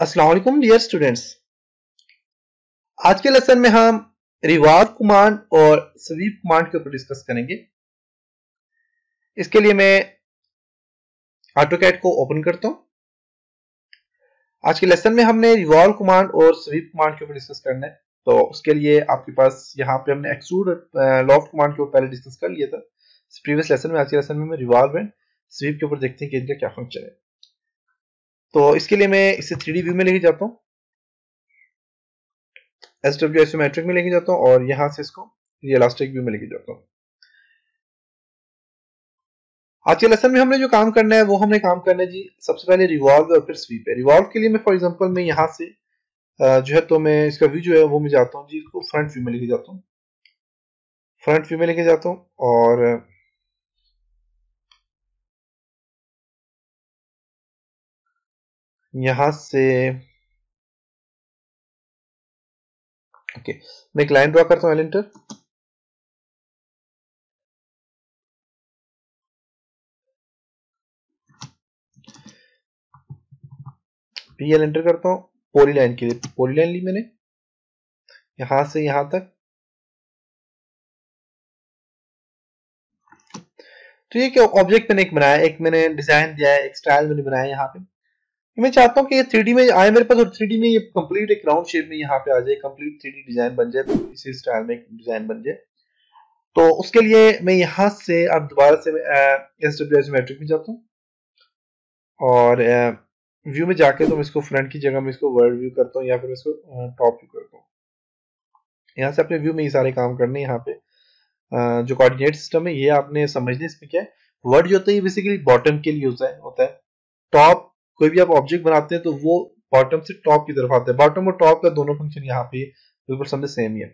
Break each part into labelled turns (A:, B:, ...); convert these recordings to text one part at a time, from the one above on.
A: वालेकुम dear students आज के लेसन में हम रिवार्ड कमांड और स्वीप कमांड के ऊपर डिस्कस करेंगे। इसके लिए मैं ऑटोकैट को ओपन करता हूँ। आज के लेसन में हमने रिवॉल्व कमांड और स्वीप कमांड के ऊपर डिस्कस करना है। तो उसके लिए आपके पास यहाँ पे हमने एक्सूड लॉफ्ट कमांड के ऊपर पहले डिस्कस कर लिया था। प्रीवियस लेसन में, आज के लेसन में मैं रिवॉल्व एंड स्वीप के ऊपर देखते हैं कि इनका क्या फ़ंक्शन है। तो इसके लिए मैं इसे थ्री व्यू में लेके जाता हूँ। एस डब्ल्यू एसोमेट्रिक में लेके जाता हूँ और यहाँ से इसको रियलास्टिक व्यू में लेके जाता हूँ। आज के लेसन में हमने जो काम करना है, वो हमने काम करना है जी सबसे पहले रिवॉल्व और फिर स्वीप है। रिवॉल्व के लिए मैं फॉर एग्जांपल मैं यहाँ से जो है तो मैं इसका व्यू जो है वो मैं जाता हूँ जी इसको फ्रंट व्यू में लेके जाता हूँ। फ्रंट व्यू में लेके जाता हूँ और यहाँ से ओके okay. मैं एक लाइन ड्रॉ करता हूँ एलेंटर पी एल एंटर करता हूँ पोली लाइन के लिए. पोली लाइन ली मैंने. यहाँ से यहाँ तक. तो ये क्या ऑब्जेक्ट मैंने एक बनाया, एक मैंने डिज़ाइन दिया है, एक स्टाइल मैंने बनाया यहाँ पे. मैं चाहता हूँ कि ये थ्री में आए मेरे पास और थ्री में ये कंप्लीट एक राउंड शेप में यहाँ पे आ जाए कंप्लीट थ्री डिज़ाइन बन जाए, इसी स्टाइल में डिज़ाइन बन जाए। तो उसके लिए मैं यहाँ से, अब दोबारा से एस डब्ल्यू एस मैट्रिक में जाता हूँ। और व्यू में जाके तो मैं इसको फ्रंट की जगह में इसको वर्ल्ड व्यू करता हूँ या फिर इसको टॉप व्यू करता हूँ। यहाँ से अपने व्यू में ये सारे काम करने यहाँ पे। जो कोऑर्डिनेट सिस्टम है, ये आपने समझने इसमें क्या है? वर्ड जो होता है बेसिकली बॉटम के लिए है, होता है। टॉप कोई भी आप ऑब्जेक्ट बनाते हैं तो वो बॉटम से टॉप की तरफ़ आते हैं। बॉटम और टॉप का दोनों फ़ंक्शन यहाँ पे बिल्कुल समझ सेम ही है।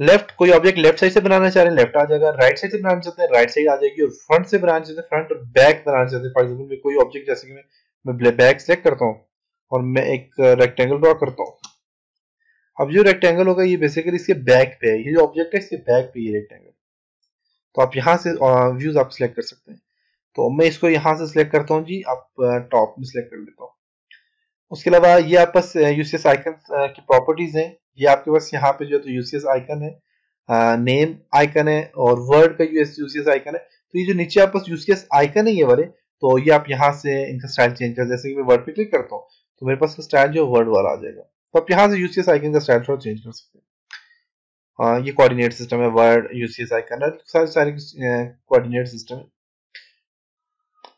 A: लेफ़्ट कोई ऑब्जेक्ट लेफ़्ट साइड से बनाना चाह रहे हैं लेफ़्ट आ जाएगा। राइट साइड से बनाना चाहते हैं राइट साइड आ जाएगी और फ्रंट से बनाना चाहते हैं फ्रंट और बैक बनाना चाहते हैं। फॉर एग्ज़ाम्पल मैं कोई ऑब्जेक्ट जैसे कि मैं मैं बैक सेलेक्ट करता हूँ और मैं एक रेक्टेंगल ड्रॉ करता हूँ। अब जो रेक्टेंगल होगा, ये बेसिकली इसके बैक पे है। ये जो ऑब्जेक्ट है, इसके बैक पे ये रेक्टेंगल तो आप यहाँ से व्यूज़ आप सिलेक्ट कर सकते हैं। तो मैं इसको यहाँ से सिलेक्ट करता हूँ जी आप टॉप में सिलेक्ट कर लेता हूँ। उसके अलावा ये आप पास यूसीएस आइकन की प्रॉपर्टीज़ हैं। ये आपके पास यहाँ पे जो है तो यूसीएस आइकन है नेम आइकन है और वर्ड का यूएस यूसीएस आइकन है। तो ये जो नीचे आप पास यूसीएस आइकन है ये वाले तो ये आप यहाँ से इनका स्टाइल चेंज कर, जैसे कि मैं वर्ड पे क्लिक करता हूँ तो मेरे पास स्टाइल जो वर्ड वाला आ जाएगा। तो आप यहाँ से यूसीएस आइकन का स्टाइल थोड़ा चेंज कर सकते हैं। ये कोऑर्डिनेट सिस्टम है वर्ड यूसीएस आइकन सारे सारे कोऑर्डिनेट सिस्टम है।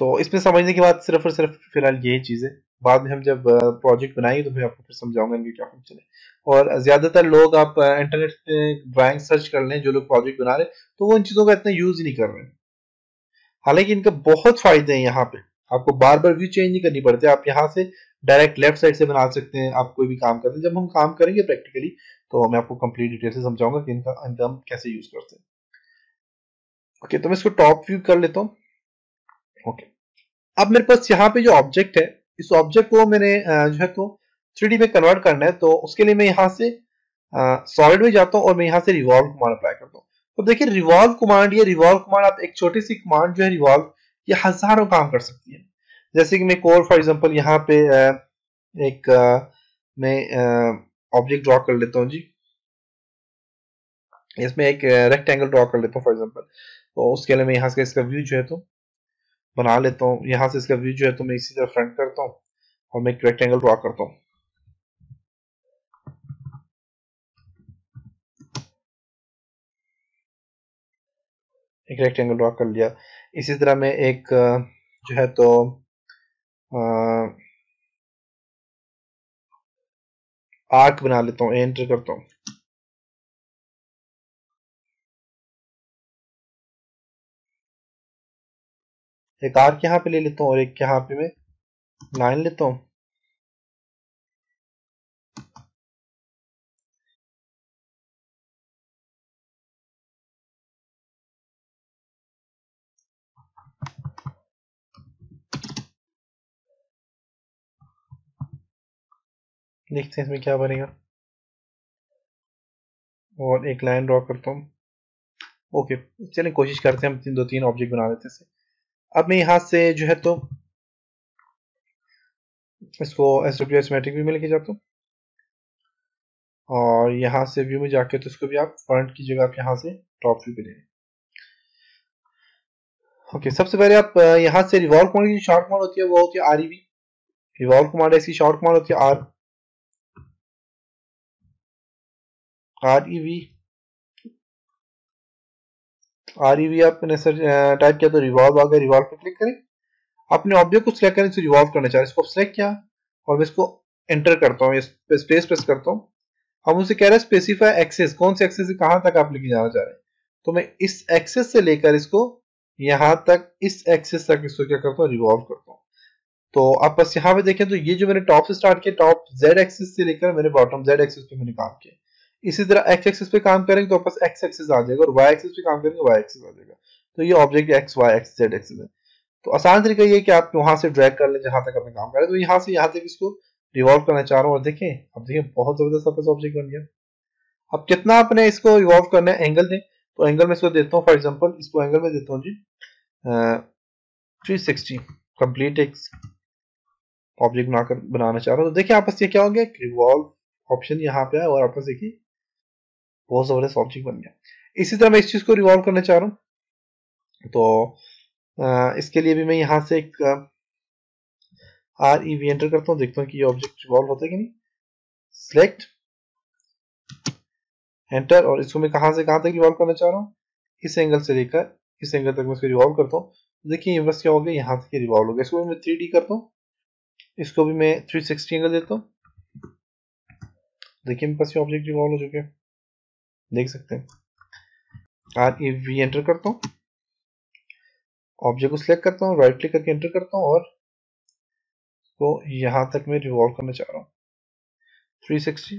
A: तो इसमें समझने के बाद सिर्फ़ और सिर्फ़ फ़िलहाल यही चीज़। है बाद में हम जब प्रोजेक्ट बनाएँगे तो मैं आपको फिर समझाऊँगा इनके क्या फ़ंक्शन है। और ज़्यादातर लोग आप इंटरनेट पे ड्राइंग सर्च कर लें, जो लोग प्रोजेक्ट बना रहे हैं तो वो इन चीज़ों का इतना यूज़ नहीं कर रहे हैं। हालाँकि इनका बहुत फ़ायदे हैं यहाँ पे। आपको बार बार व्यू चेंज नहीं करनी पड़ती। आप यहाँ से डायरेक्ट लेफ़्ट साइड से बना सकते हैं। आप कोई भी काम करते हैं। जब हम काम करेंगे प्रैक्टिकली तो मैं आपको कंप्लीट डिटेल से समझाऊँगा कि इनका इनका हम कैसे यूज़ करते हैं। ओके तो मैं इसको टॉप व्यू कर लेता हूँ। ओके अब मेरे पास यहाँ पे जो ऑब्जेक्ट है, इस ऑब्जेक्ट को मैंने जो है तो थ्री में कन्वर्ट करना है तो उसके लिए मैं यहाँ से सॉलिड में जाता हूँ और मैं यहाँ से रिवॉल्व कमांड अप्लाई करता हूँ। तो देखिए रिवॉल्व कमांड ये रिवॉल्व कमांड आप एक छोटी सी कमांड जो है रिवॉल्व ये हज़ारों काम कर सकती है। जैसे कि मैं कोर फॉर एग्जांपल यहाँ पे एक मैं ऑब्जेक्ट ड्रॉ कर लेता हूँ, जी। इसमें एक रेक्टेंगल ड्रॉ कर लेता हूँ फॉर एग्ज़ाम्पल तो उसके लिए मैं यहाँ से इसका व्यू जो है तो बना लेता हूँ। यहाँ से इसका व्यू जो है तो मैं इसी तरह फ्रंट करता हूँ और मैं एक रेक्टेंगल ड्रॉ करता हूँ। एक रेक्टेंगल ड्रॉ कर लिया। इसी तरह मैं एक जो है तो आर्क बना लेता हूँ एंटर करता हूँ। एक आर्क यहाँ पे ले लेता हूँ और एक यहाँ पे मैं लाइन लेता हूँ। देखते हैं इसमें क्या बनेगा। और एक लाइन ड्रॉ करता हूँ। ओके चलिए कोशिश करते हैं हम तीन, दो, तीन ऑब्जेक्ट बना लेते हैं अब मैं यहाँ से जो है तो इसको एस डब्ल्यू एसमेटिक व्यू में लेके जाता हूँ। और यहाँ से व्यू में जाके तो इसको भी आप फ्रंट की जगह आप यहाँ से टॉप व्यू पे ले ओके सबसे पहले आप यहाँ से रिवॉल्व कमांड की शॉर्ट कमांड होती है वो होती है आर ई रिवॉल्व कमांड ऐसी शॉर्ट कमांड होती है R R R E V आपने सर टाइप किया तो रिवॉल्व आ गया रिवॉल्व पे क्लिक करें। अपने ऑब्जेक्ट को सिलेक्ट करें रिवॉल्व करना चाह रहे इसको सिलेक्ट किया और मैं इसको एंटर करता हूँ स्पेस प्रेस करता हूँ। हम उसे कह रहे हैं स्पेसिफाई एक्सेस कौन से एक्सेस से कहाँ तक आप लेके जाना चाह रहे हैं? तो मैं इस एक्सेस से लेकर इसको यहाँ तक, इस एक्सेस तक इसको क्या करता हूँ रिवॉल्व करता हूँ। तो आप बस यहाँ पे देखें तो ये जो मैंने टॉप से स्टार्ट किया टॉप जेड एक्सिस से लेकर मैंने बॉटम जेड एक्सिस पे मैंने काम किया। इसी तरह एक्स एक्सिस पे काम करेंगे तो आपस एक्स एक्सिस आ जाएगा और वाई एक्सिस पे काम करेंगे वाई एक्सिस आ जाएगा। तो ये object X Y X Z axis है। तो आसान तरीका ये कि आप वहाँ से ड्रैग कर लें जहाँ तक अपने काम करें। तो यहाँ से, यहाँ तक इसको रिवॉल्व करना चाह रहा हूँ। और देखें, अब देखिए बहुत ज़बरदस्त आपका ऑब्जेक्ट बन गया। अब कितना आपने इसको रिवॉल्व करना है एंगल दें। तो एंगल में इसको देता हूँ फॉर एग्ज़ाम्पल इसको एंगल में देता हूँ जी। थ्री सिक्सटी कंप्लीट एक ऑब्जेक्ट बनाकर बनाना चाह रहा हूँ। तो देखिए आपस ये क्या हो गया? रिवॉल्व ऑप्शन यहाँ पे है और आपस देखिए बहुत ज़बरदस्त ऑब्जेक्ट बन गया। इसी तरह मैं इस चीज़ को रिवॉल्व करना चाह रहा हूँ। तो इसके लिए भी मैं यहाँ से एक आर ई वी एंटर करता हूँ, देखता हूँ कि ये ऑब्जेक्ट रिवॉल्व होता है कि नहीं। सिलेक्ट एंटर और इसको मैं कहाँ से कहाँ तक रिवॉल्व करना चाह रहा हूँ। इस एंगल से लेकर, इस एंगल तक मैं इसको रिवॉल्व करता हूँ। देखिए बस क्या हो गया, यहाँ तक रिवॉल्व हो गया। इसको मैं थ्री करता हूँ। इसको भी मैं थ्री सिक्सटी एंगल देता हूँ। देखिए, मेरे पास ये ऑब्जेक्ट रिवॉल्व हो चुके हैं। देख सकते हैं। आर ई वी एंटर करता हूँ। ऑब्जेक्ट को सिलेक्ट करता हूँ राइट क्लिक करके एंटर करता हूँ और को यहाँ तक मैं रिवॉल्व करना चाह रहा हूँ। 360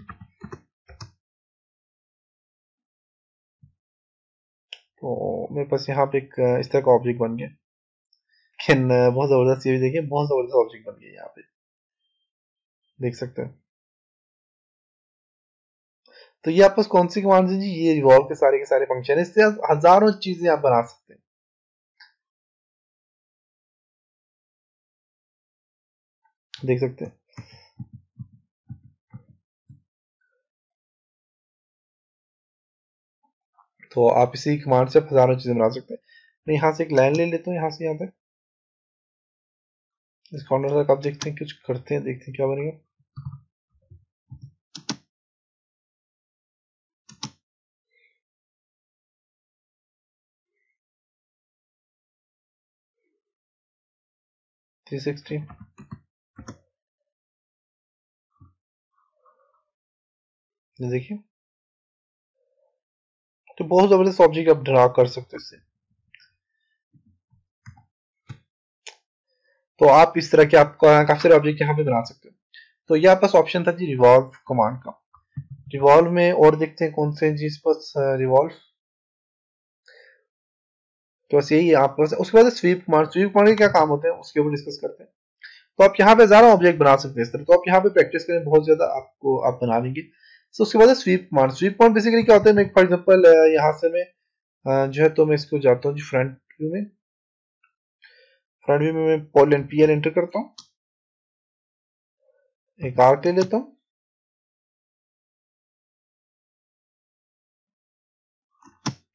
A: तो मेरे पास यहाँ पे एक, इस तरह का ऑब्जेक्ट बन गया। बहुत ज़बरदस्त ये भी देखिए, बहुत ज़बरदस्त ऑब्जेक्ट बन गया यहाँ पे। देख सकते हैं। तो ये आपस कौन सी कमांड है जी? ये रिवॉल्व के सारे के सारे फ़ंक्शन है। इससे हज़ारों चीज़ें आप बना सकते हैं। देख सकते हैं। तो आप इसी कमांड से हज़ारों चीज़ें बना सकते हैं। मैं यहाँ से एक लाइन ले लेता हूँ, यहाँ से यहाँ तक। इस कॉर्नर तक आप देखते हैं कुछ करते हैं, देखते हैं क्या बनेगा। सिक्सटी देखिए। तो बहुत ज़बरदस्त ऑब्जेक्ट आप ड्रा कर सकते इससे। तो आप इस तरह के आप काफ़ी सारे ऑब्जेक्ट यहाँ पे बना सकते हो। तो ये आपका ऑप्शन था जी रिवॉल्व कमांड का। रिवॉल्व में और देखते हैं कौन से जी इस पास रिवॉल्व तो बस यही आप उसके बाद स्वीप कमांड स्वीप कमांड के क्या काम होते हैं, उसके ऊपर डिस्कस करते हैं। तो आप यहाँ पे ज़्यादा ऑब्जेक्ट बना सकते हैं इस तरह। तो आप यहाँ पे प्रैक्टिस करें, बहुत ज़्यादा आपको आप बना लेंगे तो उसके बाद sweep command sweep command basically क्या होता है फॉर एग्जांपल यहाँ से मैं जो है तो मैं इसको जाता हूँ जी फ्रंट व्यू में। फ्रंट व्यू में मैं pole and P L enter करता हूँ। एक आर्क ले लेता हूँ।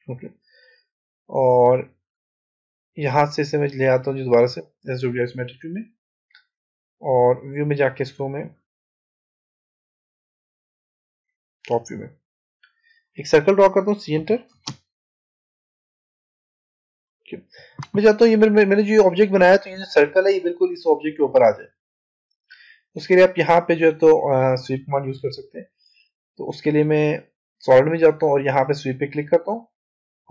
A: Okay okay. और यहाँ से इसे मैं ले आता हूँ जी दोबारा से S W isometric view में। और व्यू में जाके इसको मैं टॉप व्यू में। एक सर्कल ड्रॉ करता हूँ सी एंटर मैं चाहता हूँ ये मैंने मैंने जो ऑब्जेक्ट बनाया तो ये जो सर्कल है, ये बिल्कुल इस ऑब्जेक्ट के ऊपर आ जाए। उसके लिए आप यहाँ पे जो है तो स्वीप कमांड यूज़ कर सकते हैं। तो उसके लिए मैं सॉलिड में जाता हूँ और यहाँ पे स्वीप पे क्लिक करता हूँ।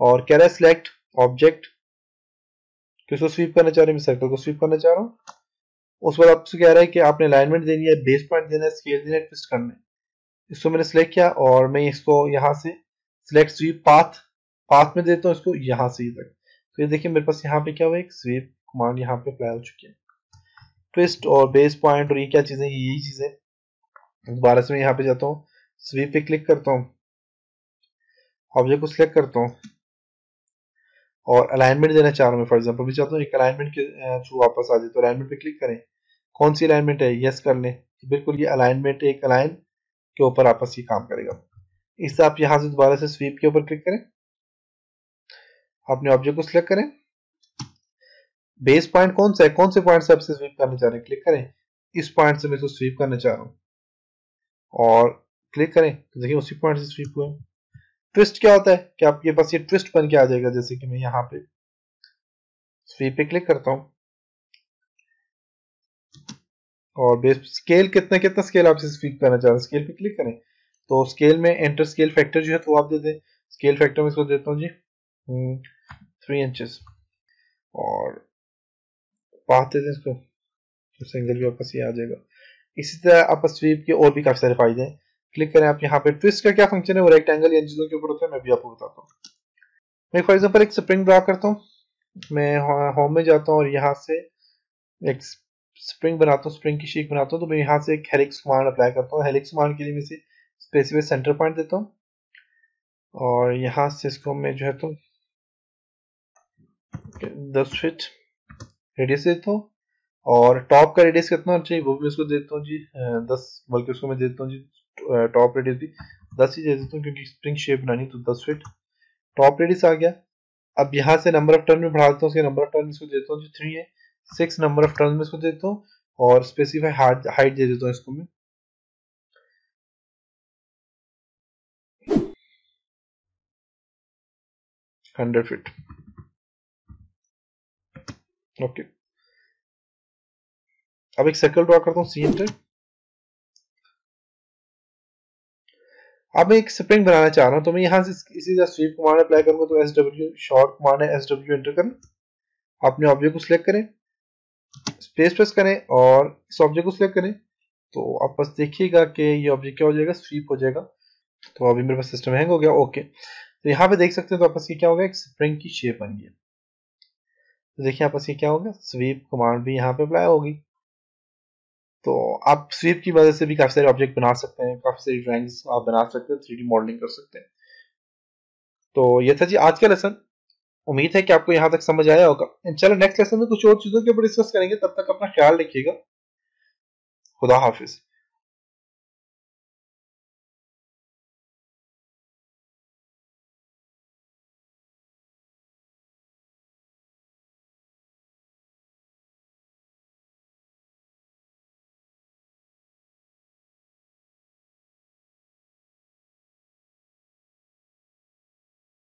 A: और कह रहा है सिलेक्ट ऑब्जेक्ट किसको स्वीप करना चाह रहे हैं सर्कल को स्वीप करना चाह रहा हूँ। उस बाद आपसे कह रहा है कि आपने अलाइनमेंट देनी है बेस पॉइंट देना है स्केल देना है ट्विस्ट करना है। इसको मैंने सिलेक्ट किया और मैं इसको यहाँ से सिलेक्ट स्वीप पाथ पाथ में देता हूँ इसको यहाँ से तक। तो ये देखिए, मेरे पास यहाँ पे क्या हुआ, एक स्वीप कमांड यहाँ पे अप्लाई हो चुकी है। ट्विस्ट और बेस पॉइंट और ये क्या चीज़ें यही चीज़ें। दोबारा से मैं यहाँ पे जाता हूँ स्वीप पे क्लिक करता हूँ। ऑब्जेक्ट को सिलेक्ट करता हूँ। और अलाइनमेंट देना चाह रहा हूँ फॉर एग्ज़ाम्पल मैं चाहता हूँ एक अलाइनमेंट के थ्रू वापस आ जाए तो अलाइनमेंट पे क्लिक करें। कौन सी अलाइनमेंट है? यस कर लें। तो बिल्कुल ये अलाइनमेंट एक अलाइन के ऊपर आपस ये काम करेगा। इससे आप यहाँ से दोबारा से स्वीप के ऊपर क्लिक करें। अपने ऑब्जेक्ट को सिलेक्ट करें। बेस पॉइंट कौन सा है? कौन से पॉइंट से आपसे स्वीप करना चाह रहे हैं? क्लिक करें। इस पॉइंट से मैं इसको स्वीप करना चाह रहा हूँ। और क्लिक करें। तो देखिए उसी पॉइंट से स्वीप हुआ ट्विस्ट क्या होता है? कि आपके पास ये ट्विस्ट बन के आ जाएगा, जैसे कि मैं यहाँ पे स्वीप पे क्लिक करता हूँ। और बेस स्केल कितना कितना स्केल आपसे स्वीप करना चाह रहे हैं? स्केल पे क्लिक करें। तो स्केल में एंटर स्केल फैक्टर जो है तो आप दे दें। स्केल फैक्टर में इसको देता हूँ जी। थ्री इंचेस और पाथ दे दें इसको। तो सिंगल भी आपस ये आ जाएगा। इसी तरह आप स्वीप के और भी काफ़ी सारे फ़ायदे हैं। क्लिक करें आप यहाँ पे। ट्विस्ट का क्या फ़ंक्शन है? वो रेक्टेंगल या चीज़ों के ऊपर होता है, मैं भी आपको बताता हूँ। मैं फॉर एग्ज़ाम्पल एक स्प्रिंग ड्रा करता हूँ। मैं होम में जाता हूँ और यहाँ से एक स्प्रिंग बनाता हूँ स्प्रिंग की शीट बनाता हूँ तो मैं यहाँ से एक हेलिक्स कमांड अप्लाई करता हूँ। हेलिक्स कमांड के लिए मैं से स्पेसिफिक सेंटर पॉइंट देता हूँ। और यहाँ से इसको मैं जो है तो दस फिट रेडियस देता हूँ। और टॉप का रेडियस कितना चाहिए, वो भी उसको देता हूँ जी दस, बल्कि उसको मैं देता हूँ जी टॉप रेडियस भी दस ही दे देता हूँ क्योंकि स्प्रिंग शेप बनानी तो दस फीट टॉप रेडियस आ गया। अब यहाँ से नंबर ऑफ़ टर्न में बढ़ा देता हूँ, उसके नंबर ऑफ़ टर्न इसको देता हूँ, जो थ्री है सिक्स नंबर ऑफ़ टर्न में इसको देता हूँ और स्पेसिफाई हाइट दे देता हूँ इसको मैं। हंड्रेड फिट ओके अब एक सर्कल ड्रॉ करता हूँ सी एंटर अब मैं एक स्प्रिंग बनाना चाह रहा हूँ तो मैं यहाँ से इसी तरह स्वीप कमांड अप्लाई करूँगा तो एस डब्ल्यू शॉर्ट कमांड है एस डब्ल्यू एंटर करें। अपने ऑब्जेक्ट को सिलेक्ट करें स्पेस प्रेस करें और इस ऑब्जेक्ट को सिलेक्ट करें। तो आप बस देखिएगा कि ये ऑब्जेक्ट क्या हो जाएगा स्वीप हो जाएगा। तो अभी मेरे पास सिस्टम हैंग हो गया ओके तो यहाँ पे देख सकते हैं तो आपस ये क्या होगा एक स्प्रिंग की शेप बन गई। तो देखिए, आपस ये क्या होगा स्वीप कमांड भी यहाँ पे अप्लाई होगी तो आप स्वीप की वजह से भी काफ़ी सारे ऑब्जेक्ट बना सकते हैं, काफ़ी सारी ड्राइंग्स आप बना सकते हैं थ्री मॉडलिंग कर सकते हैं। तो ये था जी आज का लेसन उम्मीद है कि आपको यहाँ तक समझ आया होगा। चलो नेक्स्ट लेसन में कुछ और चीज़ों के ऊपर डिस्कस करेंगे, तब तक अपना ख्याल रखिएगा। खुदा हाफिज।